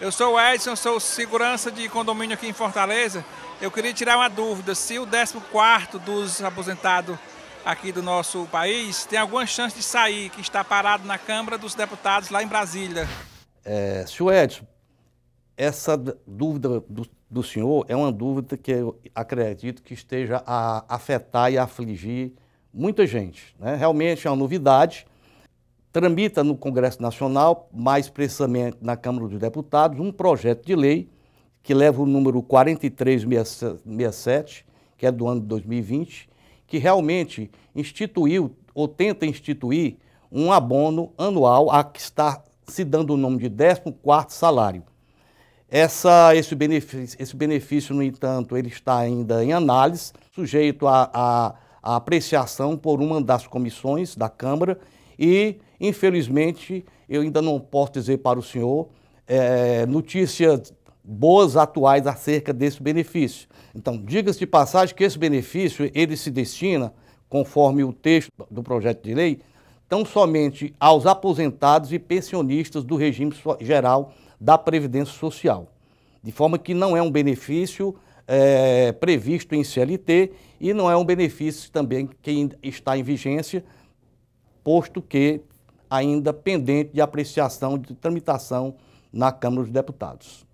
Eu sou o Edson, sou segurança de condomínio aqui em Fortaleza. Eu queria tirar uma dúvida, se o 14º dos aposentados aqui do nosso país tem alguma chance de sair, que está parado na Câmara dos Deputados lá em Brasília. É, senhor Edson, essa dúvida do, do, senhor é uma dúvida que eu acredito que esteja a afetar e a afligir muita gente. Né? Realmente é uma novidade. Tramita no Congresso Nacional, mais precisamente na Câmara dos Deputados, um projeto de lei que leva o número 4367, que é do ano de 2020, que realmente instituiu ou tenta instituir um abono anual a que está se dando o nome de 14º salário. Essa, esse, benefício, esse benefício, no entanto, ele está ainda em análise, sujeito a, a, a apreciação por uma das comissões da Câmara e, infelizmente, eu ainda não posso dizer para o senhor é, notícias boas atuais acerca desse benefício. Então, diga-se de passagem que esse benefício ele se destina, conforme o texto do projeto de lei, tão somente aos aposentados e pensionistas do regime geral da Previdência Social. De forma que não é um benefício é, previsto em CLT e não é um benefício também que está em vigência, posto que ainda pendente de apreciação de tramitação na Câmara dos Deputados.